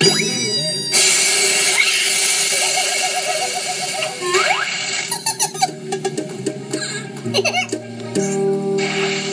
Ha ha ha!